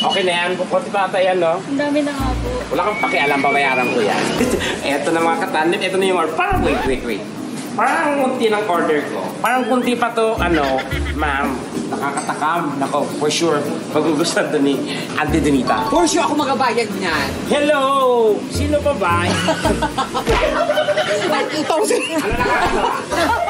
Okay na yan. Kunti pa ata yan, no? Ang dami na nga po. Wala kang pakialam, babayaran ko yan. Eto na mga katanip, eto na yung order. Parang wait, wait, wait. Parang kunti ng order ko. Parang kunti pa to, ano, ma'am, nakakatakam. Nako, for sure, magugustuhan to ni Auntie Donita. For sure ako magabayad niyan. Hello! Sino pa ba? Ito si... ano nakakatawa?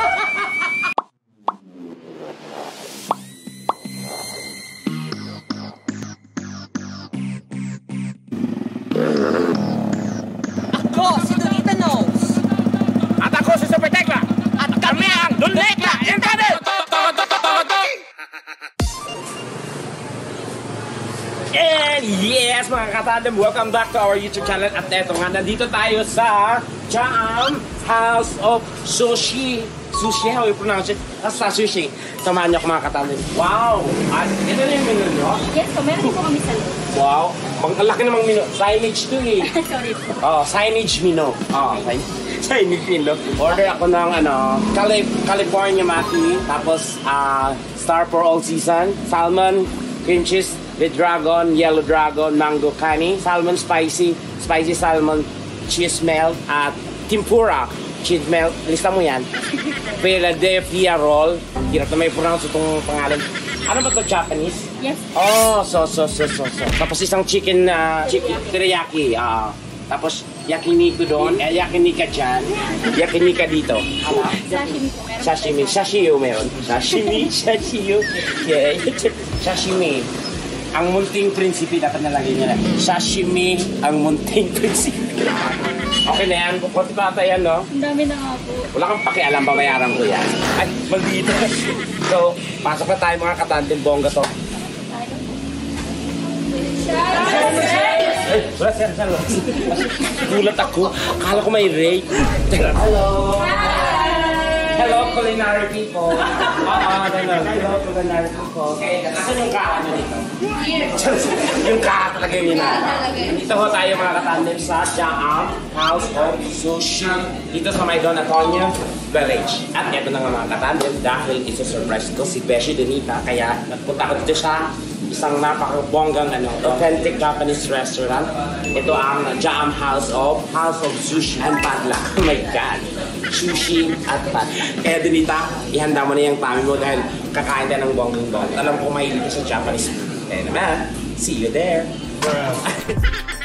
Mga katandem, welcome back to our YouTube channel. At eto nga, nandito tayo sa Jam House of Sushi. Sushi, how you pronounce it? Basta sushi. Samahan niyo ako mga katandem. Wow! At ito na yung menu nyo. Yes po, meron po kami sa loob. Wow! Ang laki namang menu. Signage to eh. Sorry po. Oh, signage menu. Oh, sign- signage menu. Order ako ng ano, Cali- California Maki, tapos ah, Star for All Season, salmon, cream cheese with dragon, yellow dragon, mango kani, salmon spicy, spicy salmon, cheese melt, at tempura, cheese melt. Lista mo yan. Philadelphia roll. Hirap na may pronounce itong pangalan. Ano ba to Japanese? Yes. Oh, so, so, so, so, so. Tapos isang chicken na chicken teriyaki. Ah, tapos yakiniku doon, eh, yakinika dyan, yakinika dito. Sashimi po, meron. Sashimi, sashio meron. Sashimi, sashio. Okay. Sashimi. Ang munting prinsipi, dapat nalagay nila. Sashimi, ang munting prinsipi. Okay na yan. Kunti pa ata yan, no? Ang dami na nga po. Wala kang pakialam, babayaran ko yan. Ay, maldito. So, pasok na tayo mga katandem bongga to. Ay, wala sir, sir. Gulat ako. Akala ko may rape. Hello. Hello, culinary people. Oo, ganun. Hello, culinary people. Okay, asan yung ka, ano dito? yung ka talaga yung hinahanap. Dito ho tayo mga katandem sa Jaam House of Sushi. Dito sa may Don Antonio Village. At eto na nga mga katandem dahil it's a surprise ko si Beshi Denita. Kaya nagpunta ko dito sa isang napakabonggang ano, authentic Japanese restaurant. Ito ang Jam House of House of Sushi and Padla. Oh my God! Sushi at Padla. Kaya Denita, ihanda mo na yung tummy mo dahil kakain tayo ng bonggang bong. Alam ko mahilig ka sa Japanese food. Kaya naman, see you there. Oh,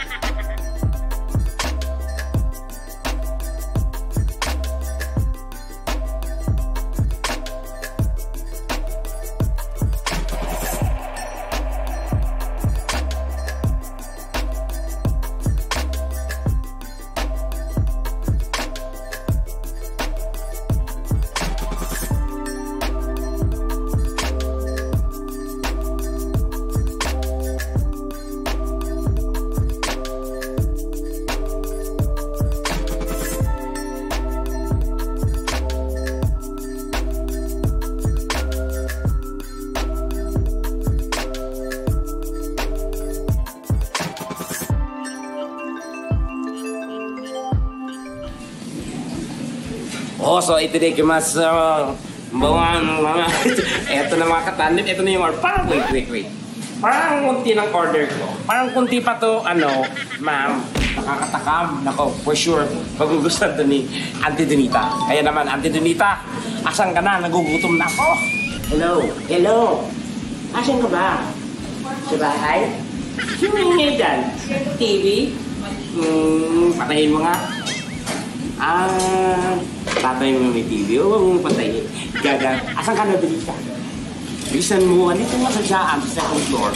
so itadakimasu. Mga, mga, eto na mga katanip, eto na yung order. Parang wait, wait, wait. Parang kunti ng order ko. Parang kunti pa to, ano, ma'am, nakakatakam. Nako, for sure, magugustuhan to ni Auntie Donita. Kaya naman, Auntie Donita, asan ka na? Nagugutom na ako. Hello, hello. Asan ka ba? Sa bahay? Sino yung dyan? TV? Hmm, patayin mo nga. Ah, tatay mo may TV. Huwag mong patayin. Gaga. Asan ka na bilita? Bilisan mo. Andito mo sa siyaan sa second floor.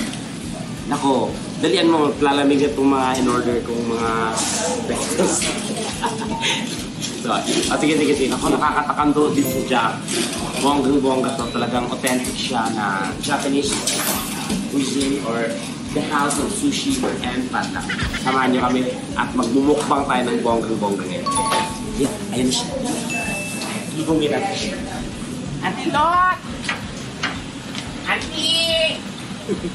Nako, dalian mo. Lalamig itong mga in-order kong mga pesos. so, ah, sige, sige, sige. Ako nakakatakam doon din sa Jack. Bonggang-bongga to. Talagang authentic siya na Japanese cuisine or the house of sushi and pata. Samahan niyo kami at magmumukbang tayo ng bonggang-bongga ngayon. Yan, ayun siya. Ibungin natin siya. Auntie Lot! Auntie!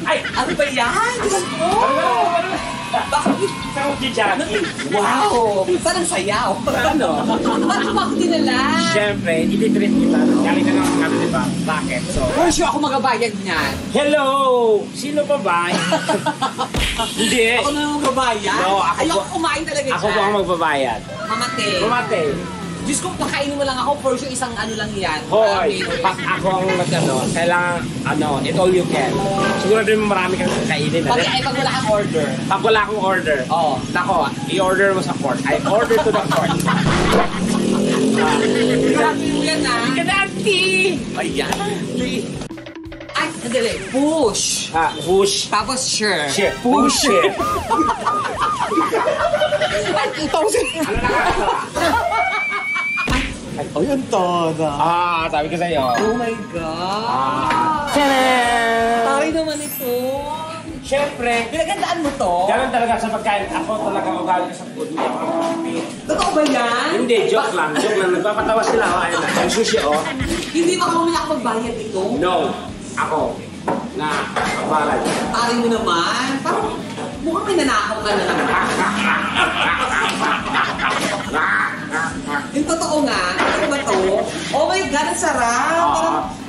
Ay! Ano ba yan? Diyos ko! Bakit? akong si Jackie. Wow! Parang sayaw. Ano? Ba't mo ako dinala? Siyempre, ititreat kita. Galing ka ng ano, di ba? Bakit? So, For sure ako magabayad niyan. hello! Sino pa ba? Hindi. Ako na yung magabayad. No, ako Ayoko po- kumain talaga Ako po ang magbabayad. Mamate. Kumate. Diyos ko, pakainin mo lang ako. For sure, isang ano lang yan. Hoy, pag ako ang nag-ano, kailangan, ano, it all you can. Siguro din marami kang kainin. Pag, Ano? ay, pag wala kang order. Pag wala akong order, Oo. nako, i-order mo sa court. I order to the court. Grabe mo yan ah. Kanati! Ayan. Ay, nadali. Push. Ha, push. Tapos sure. Shit, push it. Ay, ito. Ano nakakatawa? Ay, ang toda. Ah, sabi ko sa'yo. Oh my God. Ah. Tadaan! Tari naman ito. Siyempre, Pinagandaan mo to? ganun talaga sa pagkain. Ako talaga ugali sa food. Totoo ba yan? Hindi, joke lang. Joke lang. Nagpapatawa sila. Oh, ayun na. Ang sushi, oh. Hindi ba kami nakapagbayad ito? No. Ako. Na. Kapalag. Tari mo naman. Parang mukhang pinanakaw ka na naman.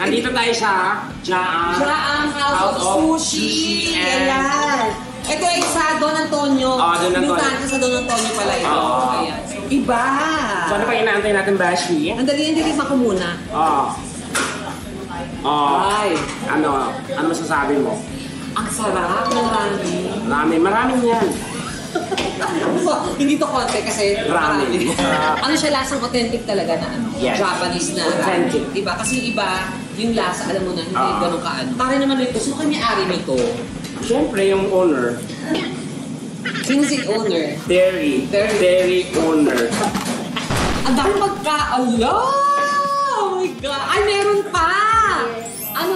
Nandito tayo sa Jaan. siya ang House of House of Sushi. Sushi and- Ayan. Ito ay sa Don Antonio. Ah, Don Antonio. Ko sa Don Antonio pala ito. Oo. Ayan. So, iba. So, ano pa inaantay natin, Bashi? Ang dali ang dilim ako muna. Oh. Oh. Ay, Ano? Ano masasabi mo? ang sarap ramen. Marami, maraming yan. Hindi to konti kasi marami. ano siya lasang authentic talaga na ano, Yes. Japanese na Authentic. Diba? Kasi yung iba, yung lasa, alam mo na, hindi Ah. ganun kaano. Pare naman ito, sino kayo may-ari nito? Siyempre, yung owner. Sino si owner? Terry. Terry. Terry owner. Ang dami magkaala! Oh my God! Ay, meron pa! Ano?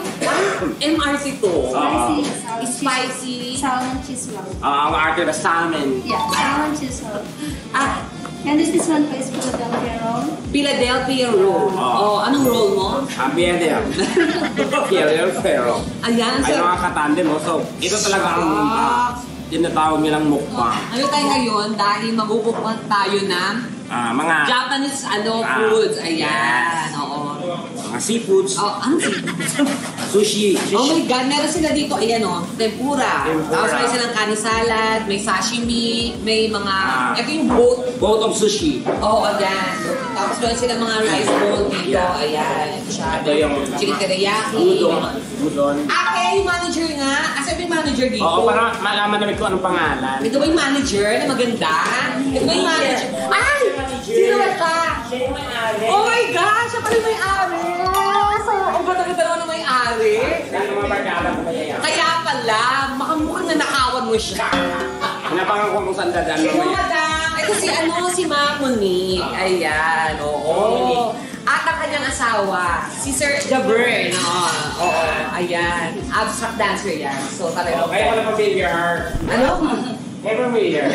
MRT to? Ah. Spicy. Spicy. Salmon cheese roll. Ah, ang arte na salmon. Yeah, salmon cheese roll. Ah, And this, this one po is Philadelphia roll. Philadelphia roll. Ah. Oh, anong roll mo? Ang biyende. Kaya pero. Ayan, Ay, sir. mga katande mo. So, ito talaga ang uh, tinatawag nilang mukbang. Ano tayo ngayon? Dahil magubukbang tayo ng Ah, mga Japanese ano, Ah. foods. Ayan. Oo. Mga seafoods, Oh, ano si? sushi. Oh my sushi. God, meron sila dito, ayan o, tempura. Tempura. Tapos may silang kanin salad, may sashimi, may mga, Ah. ito yung boat. Both of sushi. Oo, oh, ayan. Tapos meron silang mga rice bowl dito, Yeah. ayan. Ito siya. Ito yung Chicken teriyaki. udon. Udon. Ate, yung manager nga. Asa yung manager dito? Oo, para malaman namin kung anong pangalan. Ito ba yung manager na maganda? Ito ba yung manager? Ay! Sino ba siya? Siya yung may-ari. Oh my God! Siya pala yung may-ari! Barkada ko kaya yan? Kaya pala, makamukhang nanakawan mo siya. Hinapangan ko kung saan dadaan Ito, mamaya. madam. Ito si ano, si Ma'am Monique. Ayan, oo. At ang kanyang asawa, si Sir Jabern. Oo, oo, ayan. Abstract dancer yan. So, talaga. Oh, Kaya wala pa familiar. Ano? Kaya familiar.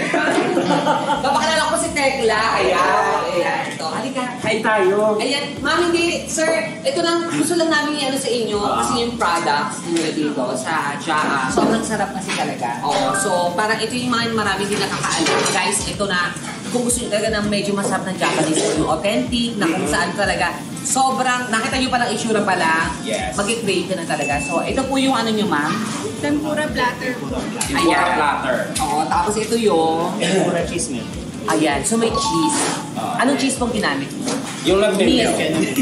Papakilala ko si Tekla. Ayan, ayan. Ito, halika. Kain tayo. Ayan, ma'am, hindi, sir, ito lang, gusto lang namin i-ano sa inyo kasi yung products nyo dito sa Jaa, sobrang sarap kasi talaga. Oo, so parang ito yung mga marami din nakakaalam. Guys, ito na, kung gusto nyo talaga ng medyo masarap ng Japanese food, yung authentic, na kung saan talaga, sobrang, nakita nyo palang itsura pa lang, Yes. mag-crave ka na talaga. So, ito po yung ano nyo, ma'am. Tempura platter po. Ayan. platter. Oo, tapos ito yung, Pura cheese milk. Ayan, so may cheese. Anong cheese pong ginamit mo? Yung nag-milk. Milk.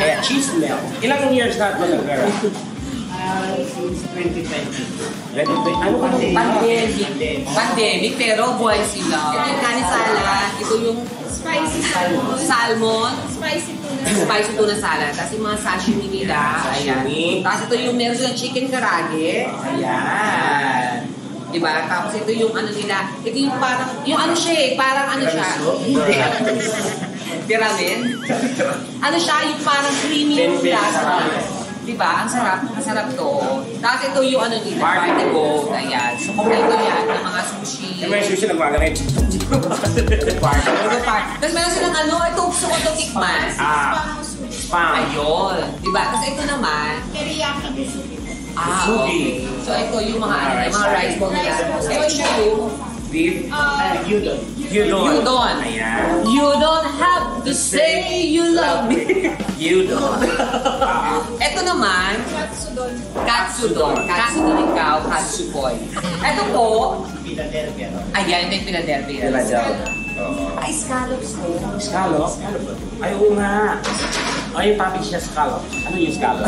Kaya cheese milk. Ilang years na ito nag-vera? 2020. Ano ka nung Pandemic. Pandemic, pero buhay sila. Ito yung kanin salad. Ito yung Spicy salmon. salmon. Spicy tuna. Spicy tuna salad. Tapos yung mga sashimi nila. Ayan. Sashimi. Tapos ito yung meron silang chicken karage. Ayan. Diba? Tapos ito yung ano nila. Ito yung parang, yung ano siya eh. Parang ano siya. Hindi. Tiramin. Ano siya, yung parang creamy yung lasa. sarap. Diba? Ang sarap. Masarap to. Tapos ito yung ano nila. Party gold. Ayan. So, kompleto yan. Yung mga sushi. Yung may sushi nagmagalit. Party. Pa? Tapos meron silang ano, ito gusto ko ito tikman. Ah, spam. Ayun. Diba? Kasi ito naman, Teriyaki biscuit. Ah, okay. So ito yung mga, ano, mga rice ball nila. So ito yung Beef? Uh, Yudon. Yudon. Ayan. You don't have to say you love me. Yudon. Ito naman, Katsudon. Katsudon. Katsudon ikaw, Katsuboy. Ito po, ayan, ito yung Philadelphia. Philadelphia. Ay, scallops ko. Scallop? Ay, oo nga. Ay, yung topic siya scallop. Ano yung scallop?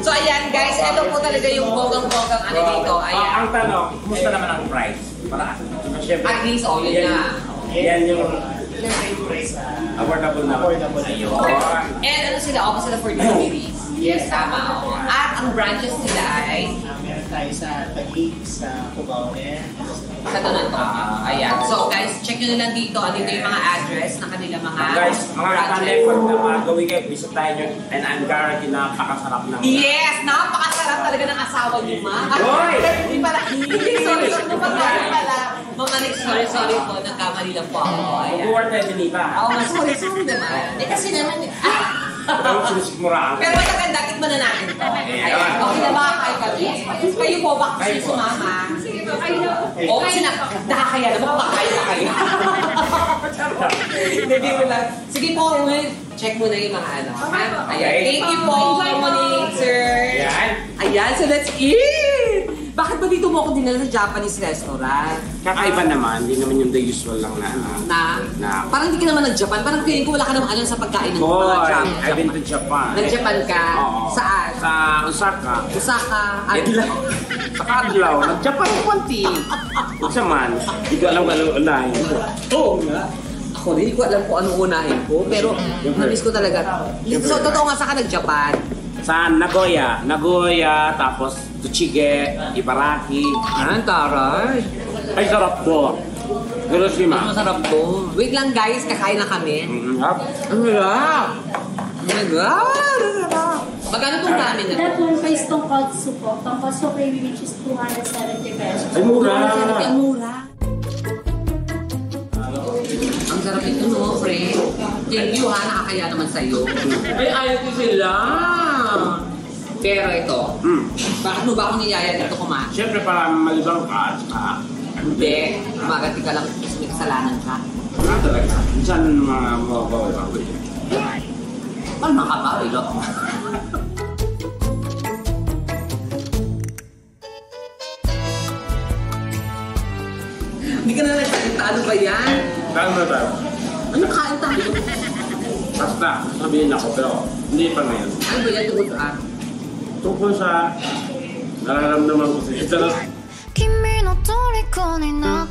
So ayan guys, ito po talaga yung bogang-bogang ano dito. Ah, Ayan. ang tanong, kumusta naman ang price? Para, syempre, At least, oh, yun yan- na. Yan yung affordable na. Affordable. Ayun. And ano sila, opo sila for deliveries. Yes, tama. At ang branches nila ay Ah, meron tayo sa Taguig, sa Cubao rin. sa Toronto. Ayan. So guys, check nyo na lang dito. Andito yung mga address ng kanilang mga Guys, mga katalek, pag na gawin kayo, visit tayo nyo. And I'm guarantee napakasarap ng... Yes! Napakasarap talaga ng asawa niyo, ma. Hoy! Hindi pala. Hindi, sorry. Sorry pala. Mamanik, sorry, sorry po. Nagkamali lang po ako. Ayan. Mag-work tayo dinita. Oo, mas sorry, sorry naman. Eh kasi naman, ah, Pero. Pero matagal, dakit mo na natin to. Okay na ba kayo kami? Kayo po ba kasi sumama? Sige po, kayo na po. O, kasi na, nakakaya naman, pakaya na kayo. Hindi mo lang. Sige po. Check mo na yung mga ano. Ayan. Thank you po, Monique, sir. Yan. Ayan, so let's eat! Bakit ba dito mo ako dinala sa Japanese restaurant? Kakaiba naman, hindi naman yung the usual lang na... Na, Na. parang hindi ka naman nag-Japan. Parang feeling ko wala ka naman alam sa pagkain ng mga Boy, Japan. I've been to Japan. Nag-Japan ka? Oo. Saan? Sa Osaka. Osaka. Adlaw. Sa Kadlaw. Nag-Japan konti. Isa man, hindi ko alam kung anong unahin. Oo nga. Ako rin, hindi ko alam kung anong unahin ko. Pero, na-miss ko talaga. So, totoo nga sa ka nag-Japan. Sa Nagoya. Nagoya, tapos Tsuchige, Ibaraki. Ang taray. Ay, sarap to. Hiroshima. Masarap to. Wait lang guys, kakain na kami. Mm, harap. Ang sarap! Oh my God! Ang sarap! Magkano tong ramen na to? That one price tonkatsu po. Tonkatsu gravy which is 270 pesos. Ay, mura. Ang mura. Ang sarap ito, no, friend? Thank you, ha? Nakakaya naman sa'yo. Ay, ayaw ko sila. Pero ito, Mm. bakit mo ba ako niyaya dito kumain? Siyempre, para malibang ka, at saka, Hindi. Magati ka lang kasi may kasalanan ka. ano talaga, minsan mga mababaw ako. Paano makabawi, lo? Hindi ka na nagsalita. Ano ba yan? Kaya mo tayo. Ano kain tayo? Basta, sabihin ako, pero hindi pa ngayon. Ano ba yan tungkol saan? tungkol sa nararamdaman ko sa iyo. Kimi no toriko ni na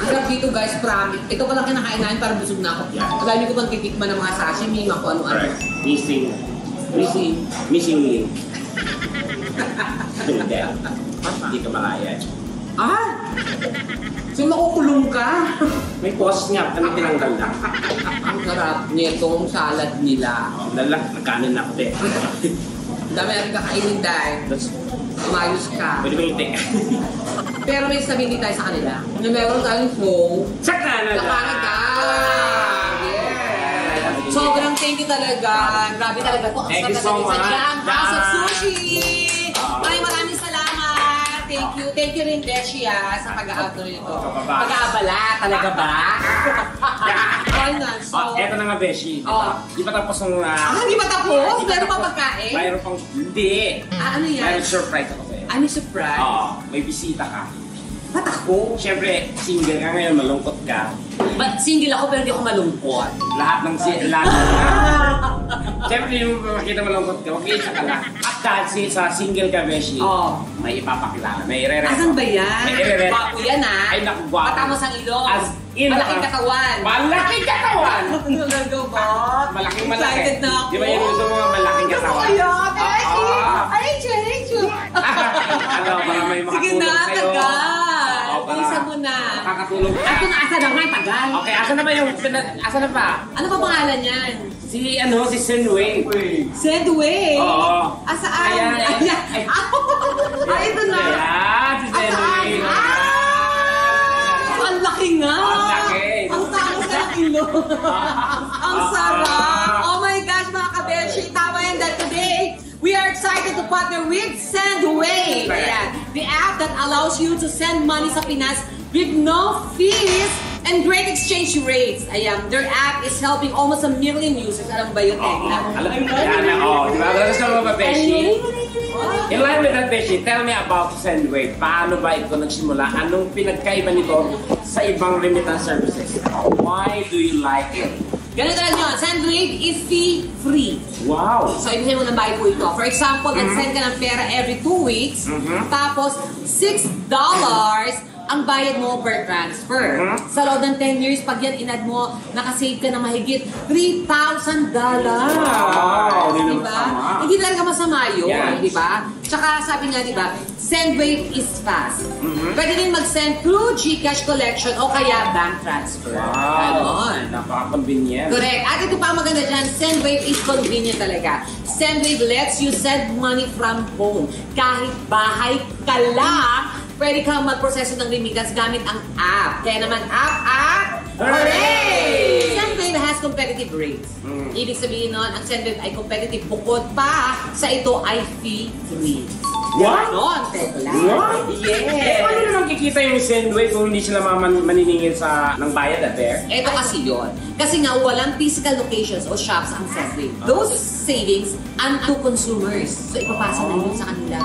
Sarap dito guys, promise. Ito ko lang kinakain para busog na ako. Ang dami ko pang titikman ng mga sashimi, mga kung ano-ano. Correct. Missing. Missing. Missing link. Hindi. Ah. Hindi ka makaya. Ah! So makukulong ka? May pause nga, kami tinanggal na. Ang sarap nitong salad nila. Oh, Dala, nagkanin na ako din. Ang dami natin kakainin dahil Tapos, umayos ka. pwede mo itik. Pero may sabihin din tayo sa kanila na meron tayong show Sa Canada! sa Canada. Sobrang thank you talaga. Grabe talaga po. Thank you so talaga sa much. Jam House of. Sushi. Thank you. Thank you rin, Deshia, sa pag-aabala nito. Pag-aabala, talaga ba? Why not? So, Oh, eto na nga, Beshi. Oh. Di pa tapos ang... ah, hindi ba tapos? Meron pa pagkain? Mayroon pang... Hindi. Ah, ano yan? Mayroon surprise ako sa'yo. Ano surprise? Oo, may bisita ka. Ba't ako? Siyempre, single ka ngayon, malungkot ka. Ba't single ako pero di ako malungkot? Lahat ng si... Lahat Siyempre, yung makita malungkot ka, huwag isa ka lang. At dahil si, sa single ka, Beshi, Oh. may ipapakilala. May ire Asan ba yan? May ire Gwapo yan ah. Ay, naku, gwapo. Matamos ang ilong. As in, Malaking ah. katawan. Malaking katawan! Talaga ba? Malaking malaki. Excited na ako. Di ba yun gusto mo malaking katawan? Gusto ko yun. Thank you. Ah. Ay, thank you. ano, para may Sige makatulong na, sa'yo. tagal. Para Bilisan mo na. Makakatulong ka. At kung asa na nga, tagal. Okay, asa na ba yung... Asa na ba? Ano pa pangalan yan? Si, ano, si Senway. Sendway. Oo. Asaan? Ayan, ayan. Ayan. Ay. Ay, ito na. Ayan, si Senway. Ah! Ang laki nga! Ang laki. Ang talas na ng partner with SendWave. Ayan. The app that allows you to send money sa Pinas with no fees and great exchange rates. Ayan. Their app is helping almost a million users. Alam ba yun, Tekla? Alam mo, na, oh, di ba? Gusto mo ba, Beshi? In line with that, Beshi, tell me about Sendwave. Paano ba ito nagsimula? Anong pinagkaiba nito sa ibang remittance services? Why do you like it? Ganito lang yun. SendWave is fee-free. Wow! So, ibig sabihin mo ng bayad po ito. For example, nag-send ka ng pera every two weeks, tapos $6 ang bayad mo per transfer. Mhm. Sa loob ng 10 years, pag yan inad mo, nakasave ka na mahigit $3,000. Wow, Diba? Hindi talaga masama yun, Yes. di ba? Tsaka sabi nga, di ba, SendWave is fast. Mhm. Pwede din mag-send through GCash collection o kaya bank transfer. Wow! Ganon. Napaka-convenient. Correct. At ito pa ang maganda dyan, SendWave is convenient talaga. SendWave lets you send money from home. Kahit bahay ka lang, pwede kang magproseso ng remittance gamit ang app. Kaya naman, app, app, hooray! SendWave has competitive rates. Mm. Ibig sabihin nun, ang SendWave ay competitive bukod pa sa ito ay fee-free. What? Ganon, Tekla. What? Yes. Eh, paano naman kikita yung Sendwave kung hindi sila maman- maniningil sa ng bayad at there? Ito kasi yon. Kasi nga walang physical locations o shops ang Sendwave. Those savings unto consumers. So ipapasa na yun sa kanila.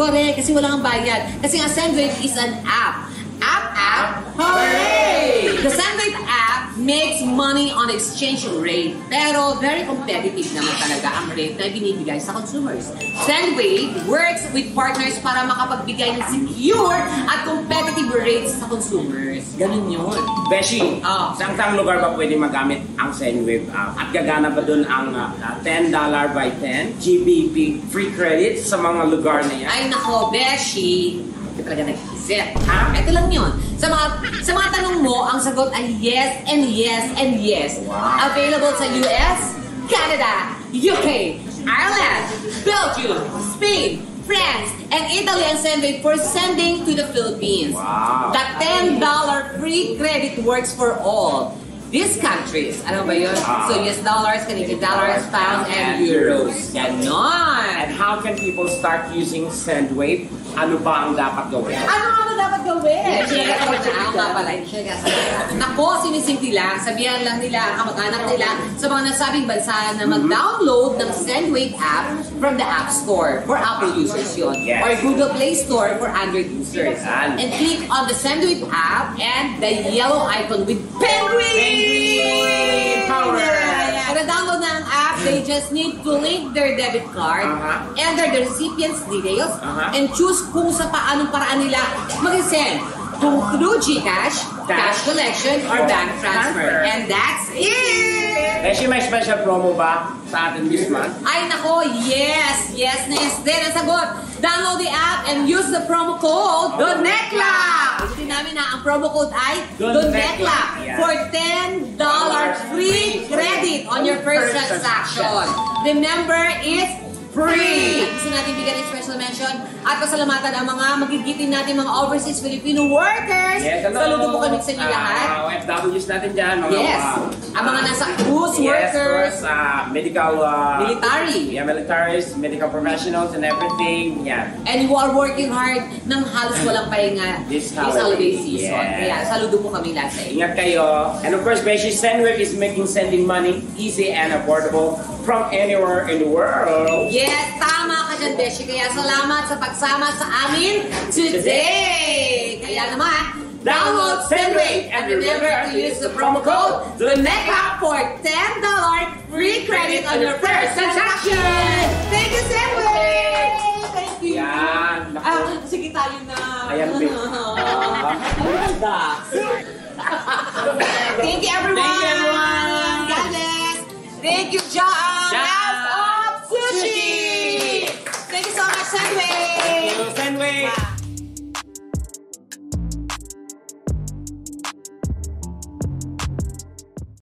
Correct, kasi walang bayad. Kasi nga Sendwave is an app. App, app, hooray! The Sendwave app makes money on exchange rate. Pero very competitive naman talaga ang rate na binibigay sa consumers. Sendwave works with partners para makapagbigay ng secure at competitive rates sa consumers. Ganun yun. Beshi, Ah. saan tang lugar ba pwede magamit ang Sendwave app? At gagana ba doon ang ah, $10 by 10 GBP free credit sa mga lugar na yan? Ay nako, Beshi, hindi talaga nag-isip. Ha? Ito lang yun. Sa mga, sa mga tanong mo, ang sagot ay yes and yes and yes. Wow. Available sa US, Canada, UK, Ireland, Belgium, Spain, France, and Italy and Sendwave for sending to the Philippines. Wow. The $10 free credit works for all. These countries, ano ba yun? Ah. So US dollars, Canadian dollars, pounds, and euros. Ganon! And how can people start using Sendwave? Ano ba ang dapat gawin? Ano ano dapat gawin? Share ka nga pala. Share ka sa Nako, sinisimple lang. Sabihan lang nila, ang kamag-anak nila sa mga nasabing bansa na mag-download ng SendWave app from the App Store for Apple users yun. Yes. Or Google Play Store for Android users. And click on the SendWave app and the yellow icon with penguin! Penguin power! Para download na ang app, they just need to link their debit card, Uh-huh. enter the recipient's details, Uh-huh. and choose kung sa paanong paraan nila mag-send. Kung through GCash, cash collection, or bank transfer. Transfer. And that's it! Beshi, may special promo ba sa atin this month? Ay nako, yes! Yes na yes din ang sagot! Download the app and use the promo code DONECLA! Ulitin namin na ang promo code ay. DONECLA Yeah. for $10 free credit on your first First transaction. Remember, it's free! Gusto natin bigyan ng special mention at pasalamatan ang mga magigitin natin mga overseas Filipino workers. Yes, hello! Saludo po kami sa inyo Ah, lahat. Mga OFWs natin dyan. Mga, Yes. ah, Ang mga nasa cruise yes, workers, first, ah, medical... ah, military. Yeah, militaries, medical professionals and everything. Yeah. And you are working hard nang halos walang pahinga This holiday season. Yes. Kaya saludo po kami lahat sa inyo. Ingat kayo. And of course, Beshi, Sendwave is making sending money easy and affordable from anywhere in the world. Yes, tama ka dyan, Beshi. Kaya salamat sa pagsama sa amin today. Kaya naman, download Sendwave and remember to use the promo code DONECLA for $10 free credit on your first transaction. Thank you, Sendwave! Thank you. Yan. Naku. Ah, sige tayo na. Ayan, babe. Thank you, everyone. Thank you, everyone. Thank you, John. That's up, sushi. Thank you so much, Sandway. Thank you, Sandway. Wow.